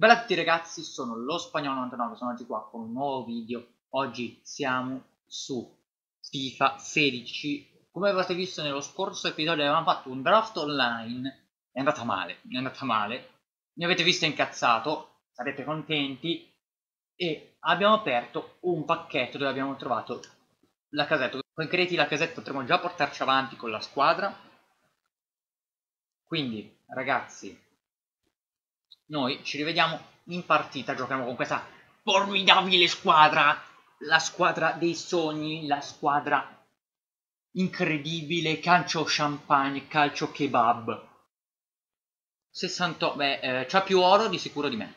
Bella a tutti ragazzi, sono lo Spagnolo 99, sono oggi qua con un nuovo video. Oggi siamo su FIFA 16. Come avete visto nello scorso episodio avevamo fatto un draft online. È andata male, è andata male. Mi avete visto incazzato, sarete contenti. E abbiamo aperto un pacchetto dove abbiamo trovato la casetta. Con i crediti la casetta potremo già portarci avanti con la squadra. Quindi ragazzi noi ci rivediamo in partita, giochiamo con questa formidabile squadra, la squadra dei sogni, la squadra incredibile, calcio champagne, calcio kebab. 68, beh, eh, c'ha più oro di sicuro di me.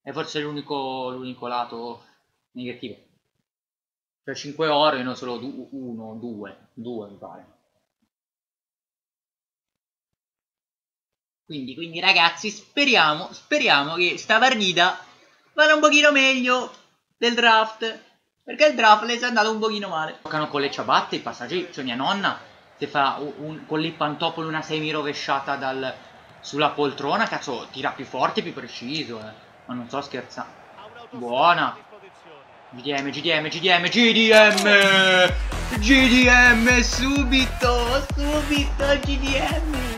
È forse l'unico lato negativo. Cioè 5 oro e non solo 1, 2, 2 mi pare. Quindi, quindi ragazzi, speriamo, speriamo che sta partita vada un pochino meglio del draft. Perché il draft le è andato un pochino male. Giocano con le ciabatte i passaggi. Cioè mia nonna se fa un, con le pantofole una semi rovesciata dal, sulla poltrona, cazzo, tira più forte più preciso. Eh. Ma non sto scherzando. Buona. GDM, GDM, GDM, GDM! GDM subito, subito GDM!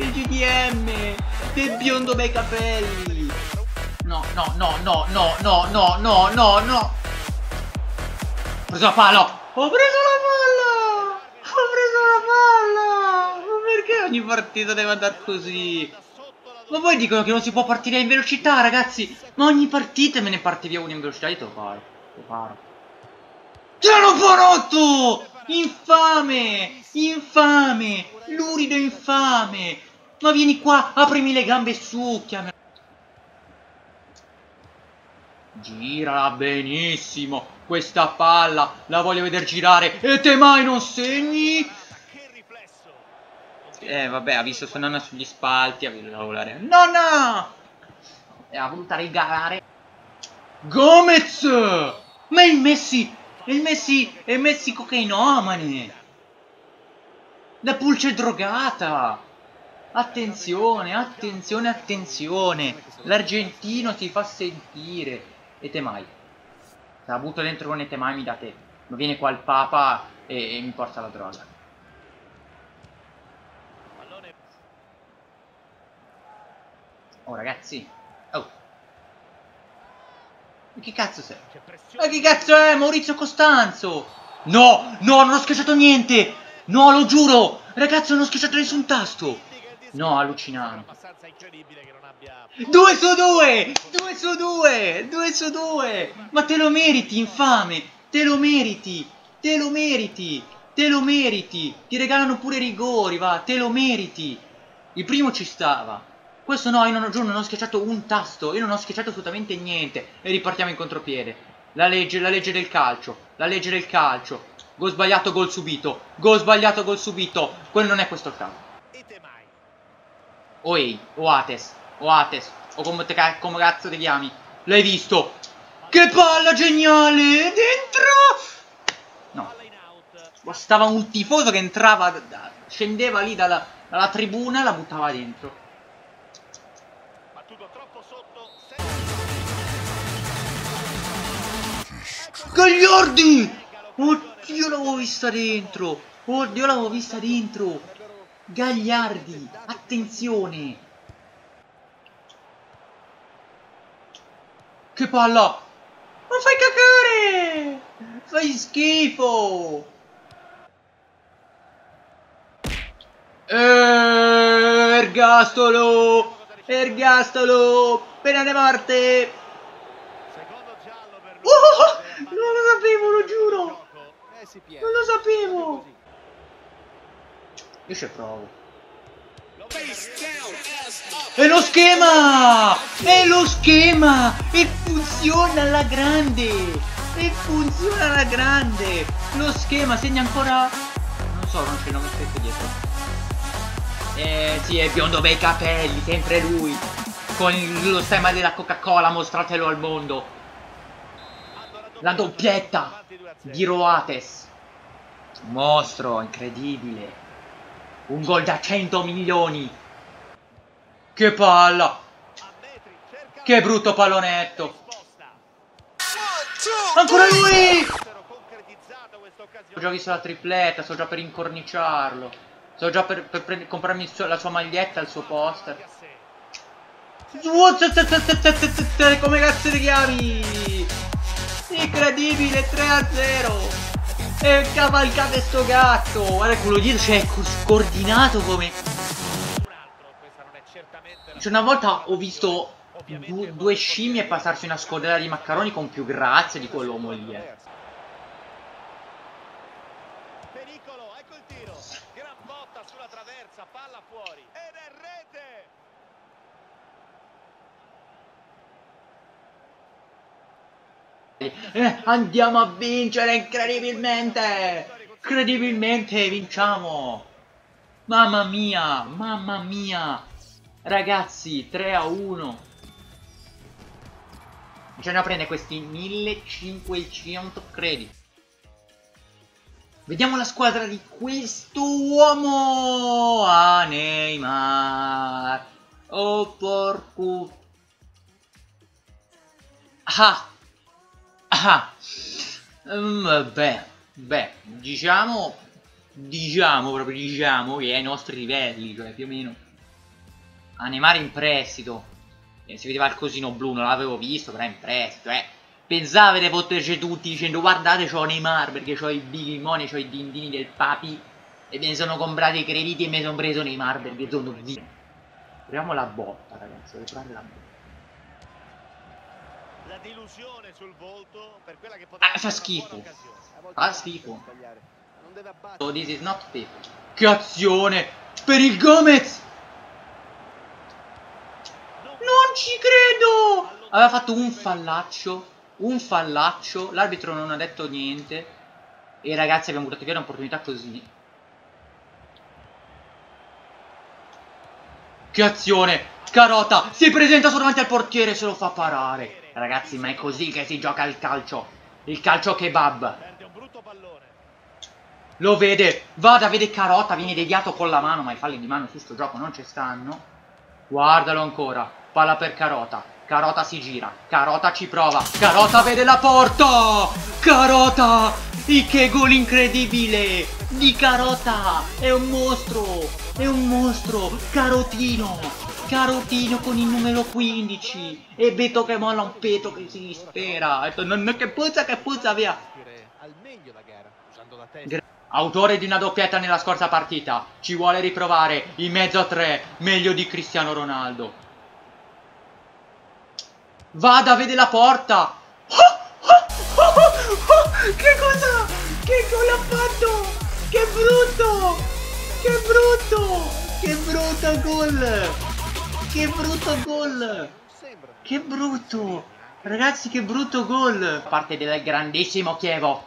Il GDM del biondo bei capelli. No, no, no, no, no, no, no, no, no, no. Ho preso la palla. Ho preso la palla. Ho preso la palla. Ma perché ogni partita deve andare così? Ma poi dicono che non si può partire in velocità, ragazzi. Ma ogni partita me ne parte via uno in velocità. Io te lo paro. Te lo paro. Tiro porotto! Infame! Infame! Lurido infame! Ma vieni qua, aprimi le gambe e succhiami! Girala benissimo! Questa palla la voglio vedere girare e te mai non segni? Eh vabbè, ha visto sua nonna sugli spalti, ha voluto volare. Nonna! E ha voluto regalare. Gomez! Ma il Messi! Il Messi! È Messi cocainomane! La pulce drogata! Attenzione, attenzione, attenzione! L'argentino ti fa sentire! E te mai? La butto dentro con e te mai mi date. Ma viene qua il papa e, e mi porta la droga. Oh ragazzi. Oh. Ma che cazzo sei? Ma che cazzo è? Maurizio Costanzo! No! No, non ho schiacciato niente! No, lo giuro! Ragazzi, non ho schiacciato nessun tasto! No, allucinante. 2 su 2! 2 su 2! 2 su 2! Ma te lo meriti, infame! Te lo meriti! Te lo meriti! Te lo meriti! Ti regalano pure rigori, va! Te lo meriti! Il primo ci stava. Questo no, io non ho, giuro, non ho schiacciato un tasto. Io non ho schiacciato assolutamente niente. E ripartiamo in contropiede. La legge, la legge del calcio. La legge del calcio. Gol sbagliato, gol subito. Gol sbagliato, gol subito. Quello non è questo il caso. O Ehi, o Ates, o Ates, o come, come cazzo ti chiami. L'hai visto? Che palla geniale! Dentro! No. Bastava un tifoso che entrava, scendeva lì dalla, dalla tribuna e la buttava dentro. Gagliardi! Oddio l'avevo vista dentro! Oddio l'avevo vista dentro! Gagliardi, attenzione! Che palla! Ma fai cacare! Fai schifo! Ergastolo! Ergastolo! Pena di morte! Oh, non lo sapevo, lo giuro! Non lo sapevo! Io ci provo. È lo schema! È lo schema! E funziona alla grande! E funziona alla grande! Lo schema segna ancora... Non so, non c'è il nome scritto dietro. Eh, sì, è biondo bei capelli, sempre lui. Con lo stemma della Coca-Cola, mostratelo al mondo. La doppietta di Roates. Mostro, incredibile. Un gol da 100 milioni. Che palla. Che brutto pallonetto. Ancora lui! Ho già visto la tripletta, sto già per incorniciarlo. Sto già per, per comprarmi la sua maglietta, il suo poster. Come cazzo ti chiami? Incredibile, 3 a 0. E cavalcate sto gatto. Guarda quello dietro, cioè, scordinato come... Cioè, una volta ho visto du due scimmie passarsi una scodella di maccheroni con più grazia di quell'uomo lì. Eh. Pericolo, ecco il tiro. Gran botta sulla traversa, palla fuori. Ed è rete. Eh, andiamo a vincere incredibilmente! Incredibilmente vinciamo! Mamma mia, mamma mia! Ragazzi, 3 a 1. Bisogna prendere questi 1500 crediti. Vediamo la squadra di questo uomo! Ah, Neymar! Oh, porco! Ah! Ah! Um, beh, beh, diciamo... Diciamo, proprio diciamo che ai nostri livelli, cioè più o meno. A Neymar in prestito eh, si vedeva il cosino blu, non l'avevo visto, però in prestito, eh. Pensavo di poterci tutti dicendo guardate c'ho Neymar perché c'ho i big money, c'ho i dindini del papi e me ne sono comprati i crediti e mi sono preso Neymar perché sono via. Proviamo la botta ragazzi, provare la botta. La delusione sul volto per quella che poteva ah, fa schifo. Fa schifo. So this is not fair. Che azione per il Gomez! Non ci credo! Aveva fatto un fallaccio. Un fallaccio. L'arbitro non ha detto niente. E ragazzi abbiamo buttato via un'opportunità così. Che azione! Carota si presenta solo davanti al portiere e se lo fa parare. Ragazzi, ma è così che si gioca il calcio. Il calcio kebab. Lo vede. Vada, vede Carota, viene deviato con la mano, ma i falli di mano su sto gioco non ci stanno. Guardalo ancora. Palla per Carota. Carota si gira. Carota ci prova. Carota vede la porta. Carota. E che gol incredibile. Di Carota. È un mostro. È un mostro. Carotino. Carotino con il numero 15. E Beto che molla un peto che si dispera. Non che puzza che puzza via. Autore di una doppietta nella scorsa partita, ci vuole riprovare in mezzo a tre, meglio di Cristiano Ronaldo. Vada, vede la porta. Oh, oh, oh, che cosa? Che gol ha fatto? Che brutto! Che brutto! Che brutto gol! Che brutto gol! Che brutto! Ragazzi, che brutto gol! Parte del grandissimo Chievo.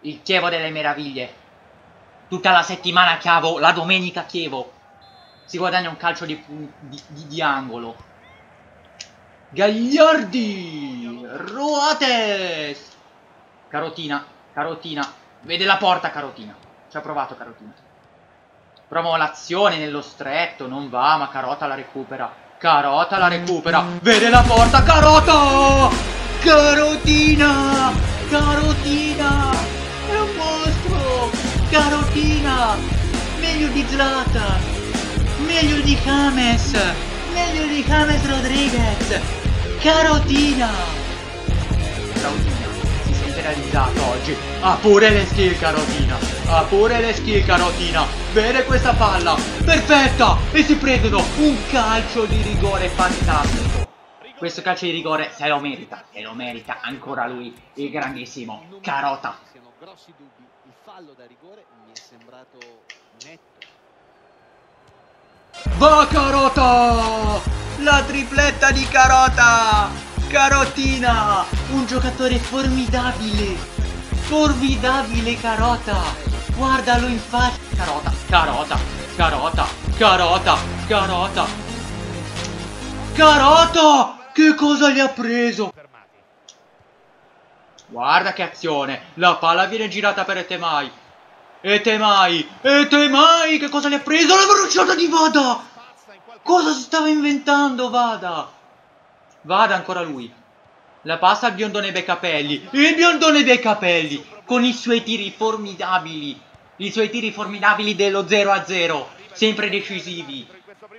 Il Chievo delle meraviglie. Tutta la settimana Chievo, la domenica Chievo. Si guadagna un calcio di, di, di, di angolo. Gagliardi! Ruotes! Carotina, Carotina. Vede la porta Carotina. Ci ha provato Carotina. Provo l'azione nello stretto, non va, ma Carota la recupera. Carota la recupera. Vede la porta, Carota! Carotina! Carotina! È un mostro! Carotina! Meglio di Zlatan! Meglio di James! Meglio di James Rodriguez! Carotina! Carotina realizzato oggi. Ha pure le skill Carotina. Ha pure le skill Carotina. Vede questa palla. Perfetta! E si prendono un calcio di rigore fantastico. Questo calcio di rigore se lo merita. Se lo merita ancora lui, il grandissimo Carota. Grossi dubbi. Il fallo da rigore mi è sembrato netto. Va Carota! La tripletta di Carota! Carotina! Un giocatore formidabile! Formidabile Carota! Guardalo in faccia! Carota, Carota, Carota, Carota, Carota! Carota! Che cosa gli ha preso? Guarda che azione! La palla viene girata per Etemai! Etemai! Etemai! Che cosa gli ha preso? La bruciata di Vada! Cosa si stava inventando, Vada? Vada ancora lui. La passa al biondone dei capelli. Il biondone dei capelli. Con i suoi tiri formidabili. I suoi tiri formidabili dello 0 a 0. Sempre decisivi.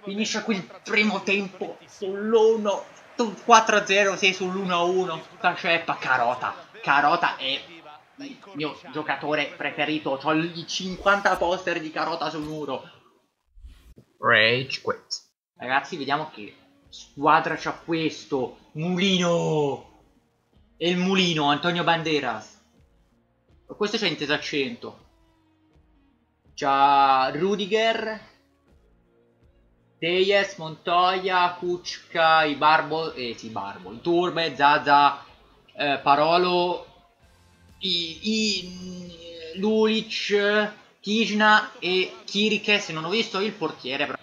Finisce qui il primo tempo sull'1. 4 a 0, 6 sull'1 a 1. Caceppa, Carota. Carota è il mio giocatore preferito. Ho i 50 poster di Carota sul muro. Rage quit. Ragazzi, vediamo che squadra c'ha questo. Mulino. E il mulino, Antonio Banderas. Questo c'ha inteso accento. C'ha Rudiger. Teyes, Montoya, Kuczka, i Barbo, eh sì, Barbo, i Turbe, Zaza, eh, Parolo, i, i Lulic, Kijna e Kirike, se non ho visto il portiere.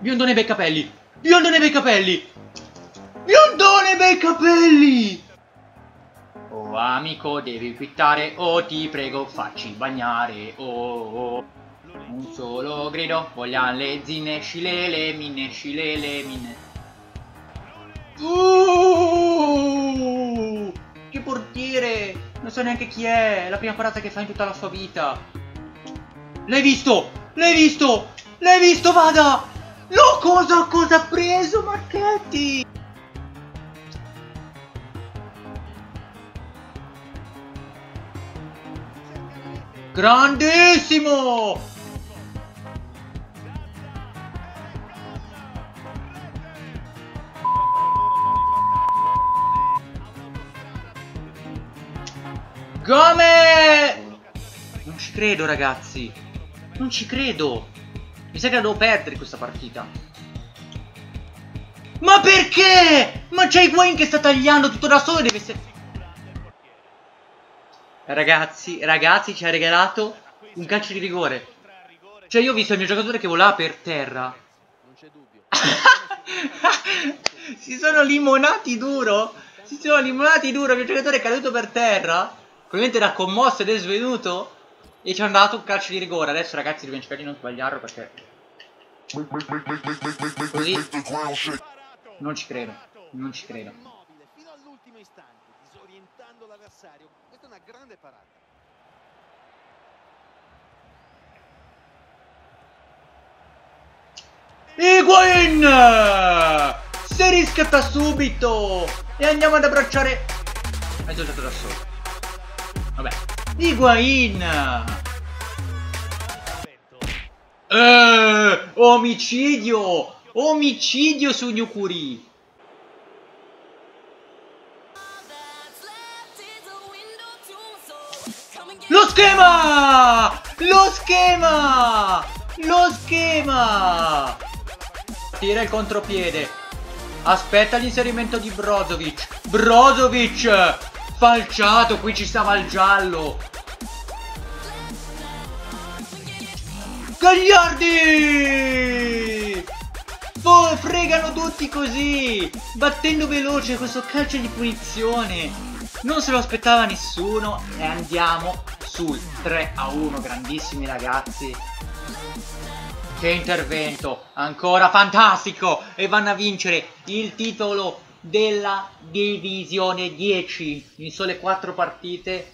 Biondone bei capelli! Biondone bei capelli! Biondone bei capelli! Oh amico, devi quittare, oh ti prego, facci bagnare, oh, oh. Un solo grido, vogliamo le zinne, scilele, mine, scilele, mine. Uh, che portiere! Non so neanche chi è, è la prima parata che fa in tutta la sua vita. L'hai visto? L'hai visto? L'hai visto, vada! No, cosa, cosa ha preso, Marchetti? Grandissimo! Come? Non ci credo ragazzi Non ci credo Mi sa che la devo perdere questa partita. Ma perché? Ma c'è Higuain che sta tagliando tutto da solo e deve essere Ragazzi, ragazzi ci ha regalato un calcio di rigore. Cioè io ho visto il mio giocatore che volava per terra. Non c'è dubbio Si sono limonati duro. Si sono limonati duro Il mio giocatore è caduto per terra. Probabilmente era commosso ed è svenuto. E ci hanno dato un calcio di rigore. Adesso ragazzi dobbiamo cercare di non sbagliarlo perché... Così... Non ci credo. Non ci credo. Higuain! Si riscatta subito! E andiamo ad abbracciare... Hai giocato da solo. Vabbè. Higuain! Eh, omicidio! Omicidio su Nyukuri! Lo schema! Lo schema! Lo schema! Tira il contropiede. Aspetta l'inserimento di Brozovic. Brozovic! Falciato, qui ci stava il giallo. Gagliardi! Oh, fregano tutti così! Battendo veloce questo calcio di punizione. Non se lo aspettava nessuno e andiamo sul 3 a 1, grandissimi ragazzi. Che intervento, ancora fantastico! E vanno a vincere il titolo della divisione 10 in sole 4 partite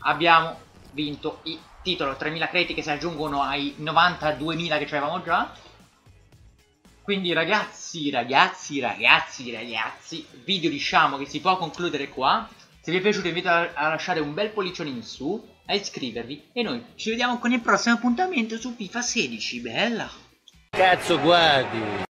abbiamo vinto il titolo. 3000 crediti che si aggiungono ai 92.000 che avevamo già. Quindi ragazzi ragazzi ragazzi ragazzi video diciamo che si può concludere qua. Se vi è piaciuto invito a, a lasciare un bel pollicione in su a iscrivervi e noi ci vediamo con il prossimo appuntamento su FIFA 16 bella! Cazzo guardi